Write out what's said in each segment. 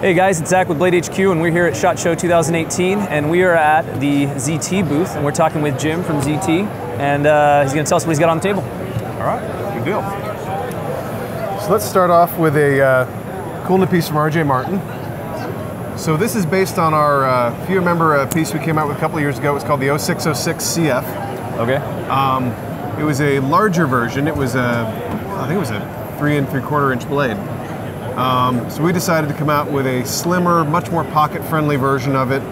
Hey guys, it's Zach with Blade HQ, and we're here at SHOT Show 2018, and we are at the ZT booth, and we're talking with Jim from ZT, and uh, he's going to tell us what he's got on the table. All right, good deal. So let's start off with a uh, cool new piece from RJ Martin. So this is based on our, uh, if you remember a piece we came out with a couple of years ago, it was called the 0606 CF. Okay. Um, it was a larger version. It was a, I think it was a three and three quarter inch blade. Um, so we decided to come out with a slimmer, much more pocket-friendly version of it.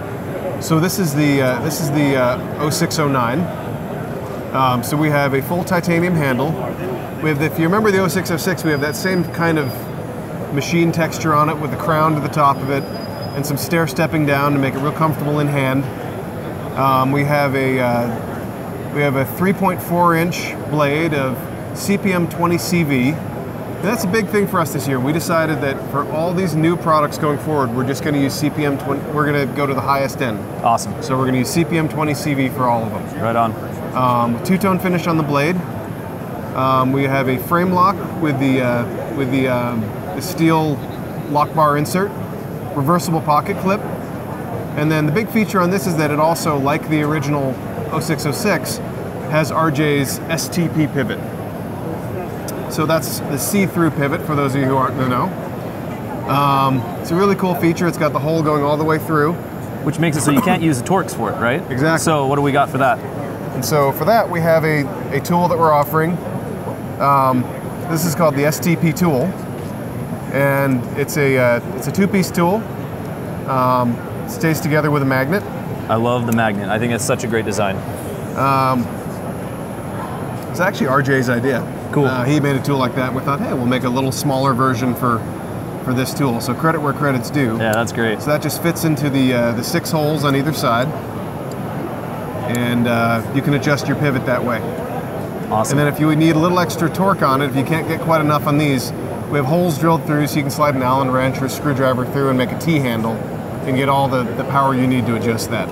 So this is the uh, this is the uh, 0609. Um, so we have a full titanium handle. We have, the, if you remember the 0606, we have that same kind of machine texture on it with the crown to the top of it, and some stair stepping down to make it real comfortable in hand. Um, we have a uh, we have a 3.4 inch blade of CPM 20 CV. And that's a big thing for us this year. We decided that for all these new products going forward, we're just going to use CPM 20. We're going to go to the highest end. Awesome. So we're going to use CPM 20 CV for all of them. Right on. Um, two-tone finish on the blade. Um, we have a frame lock with the uh, with the, um, the steel lock bar insert, reversible pocket clip, and then the big feature on this is that it also, like the original 0606, has RJ's STP pivot. So that's the see-through pivot for those of you who aren't in the know. Um, it's a really cool feature. It's got the hole going all the way through. Which makes it so you can't use the Torx for it, right? Exactly. So what do we got for that? And so for that, we have a, a tool that we're offering. Um, this is called the STP tool, and it's a uh, it's a two-piece tool. Um, stays together with a magnet. I love the magnet. I think it's such a great design. It's actually RJ's idea. Cool. Uh, he made a tool like that. We thought, hey, we'll make a little smaller version for for this tool. So credit where credit's due. Yeah, that's great. So that just fits into the uh, the six holes on either side, and uh, you can adjust your pivot that way. Awesome. And then if you need a little extra torque on it, if you can't get quite enough on these, we have holes drilled through so you can slide an Allen wrench or a screwdriver through and make a T-handle and get all the, the power you need to adjust that.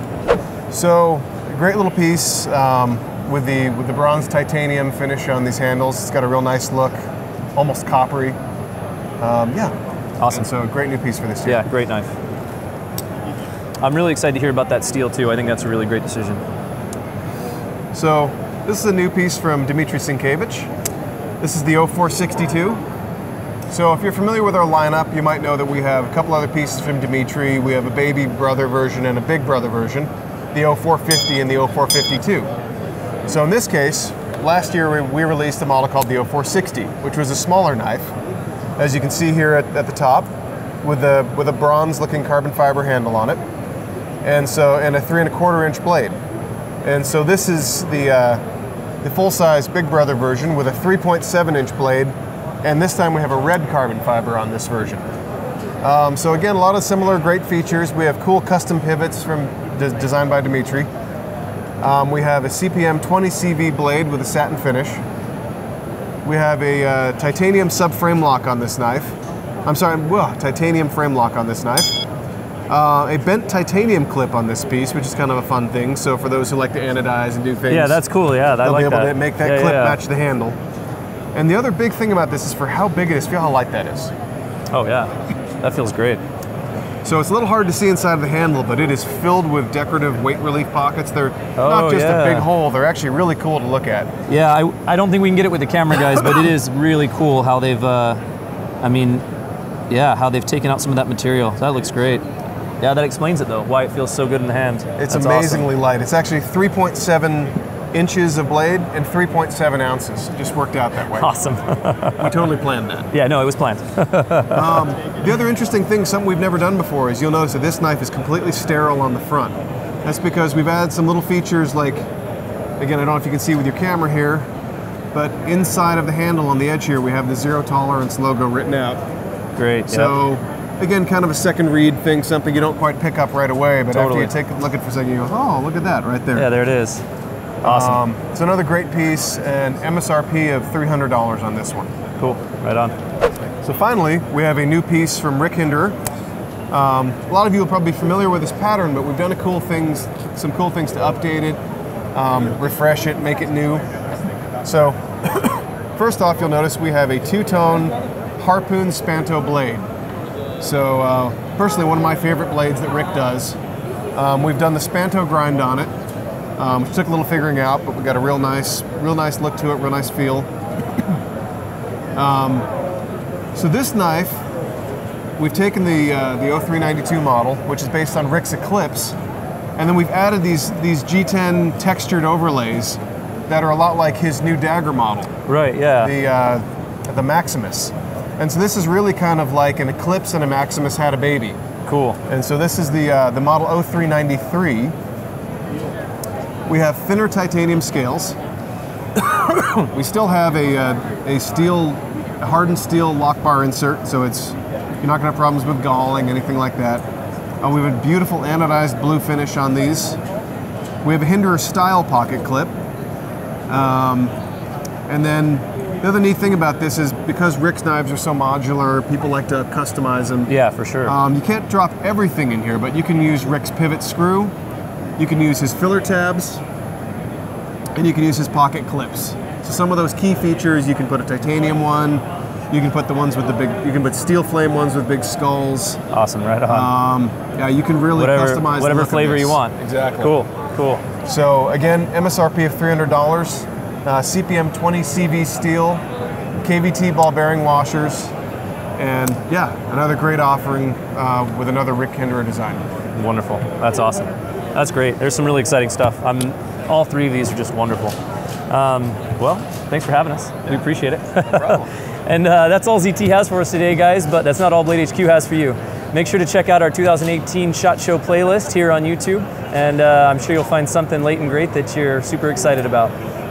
So, great little piece um, with the with the bronze titanium finish on these handles. It's got a real nice look, almost coppery. Um, yeah. Awesome. And so, a great new piece for this year. Yeah, great knife. I'm really excited to hear about that steel too. I think that's a really great decision. So this is a new piece from Dmitry Sinkevich. This is the 0462. So if you're familiar with our lineup, you might know that we have a couple other pieces from Dmitry. We have a baby brother version and a big brother version, the 0450 and the 0452. So in this case, last year we, we released a model called the 0460, which was a smaller knife, as you can see here at, at the top, with a with a bronze-looking carbon fiber handle on it, and so and a three and a quarter inch blade. And so this is the, uh, the full-size Big Brother version with a 3.7 inch blade, and this time we have a red carbon fiber on this version. Um, so again, a lot of similar great features. We have cool custom pivots from de- designed by Dimitri. Um, we have a CPM 20 CV blade with a satin finish. We have a uh, titanium subframe lock on this knife. I'm sorry, well, titanium frame lock on this knife. Uh, a bent titanium clip on this piece, which is kind of a fun thing. So for those who like to anodize and do things, Yeah, that's cool. Yeah, I they'll like be able that. to make that Yeah, clip yeah. match the handle. And the other big thing about this is for how big it is. Feel how light that is. Oh yeah, that feels great. So it's a little hard to see inside of the handle, but it is filled with decorative weight relief pockets. They're Oh, not just yeah. a big hole; they're actually really cool to look at. Yeah, I, I don't think we can get it with the camera guys, but it is really cool how they've, uh, I mean, yeah, how they've taken out some of that material. That looks great. Yeah, that explains it though, why it feels so good in the hand. It's That's amazingly light. It's actually 3.7 inches of blade and 3.7 ounces. It just worked out that way. Awesome. We totally planned that. yeah, no, it was planned. Um, the other interesting thing, something we've never done before, is you'll notice that this knife is completely sterile on the front. That's because we've added some little features like, again, I don't know if you can see with your camera here, but inside of the handle on the edge here, we have the zero tolerance logo written out. great. yep. So, again, kind of a second read thing, something you don't quite pick up right away, but Totally. after you take a look at it for a second, you go, oh, look at that right there. yeah, there it is. Awesome. Um, it's another great piece, and MSRP of $300 on this one. cool. Right on. So finally, we have a new piece from Rick Hinderer. Um, a lot of you will probably be familiar with this pattern, but we've done a cool things, some cool things to update it, um, refresh it, make it new. So first off, you'll notice we have a two-tone harpoon spanto blade. So uh, personally one of my favorite blades that Rick does. Um, we've done the Spanto grind on it, um, which took a little figuring out, but we got a real nice, real nice look to it, real nice feel. um, so this knife, we've taken the uh, the 0392 model, which is based on Rick's Eclipse, and then we've added these these G10 textured overlays that are a lot like his new dagger model, Right. Yeah. the uh, the Maximus. And so this is really kind of like an Eclipse and a Maximus had a baby. cool. And so this is the uh, the model 0393. We have thinner titanium scales. we still have a, uh, a steel, a hardened steel lock bar insert, so it's you're not going to have problems with galling, anything like that. Uh, we have a beautiful anodized blue finish on these. We have a Hinderer style pocket clip. Um, and then the other neat thing about this is because Rick's knives are so modular, people like to customize them. Yeah, for sure. Um, you can't drop everything in here, but you can use Rick's pivot screw, you can use his filler tabs, and you can use his pocket clips. So some of those key features, you can put a titanium one, you can put the ones with the big, you can put steel flame ones with big skulls. awesome. Right on. Um, yeah, you can really whatever customize whatever look flavor you want. Exactly. Cool. Cool. So again, MSRP of $300, uh, CPM 20 CV steel, KVT ball bearing washers, and yeah, another great offering uh, with another Rick Hinderer design. Wonderful. That's awesome. That's great. There's some really exciting stuff. I'm, all three of these are just wonderful. Um, well, thanks for having us. We appreciate it. and uh, that's all ZT has for us today, guys, but that's not all Blade HQ has for you. Make sure to check out our 2018 SHOT Show playlist here on YouTube, and uh, I'm sure you'll find something late and great that you're super excited about.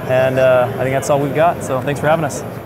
And uh, I think that's all we've got, so thanks for having us.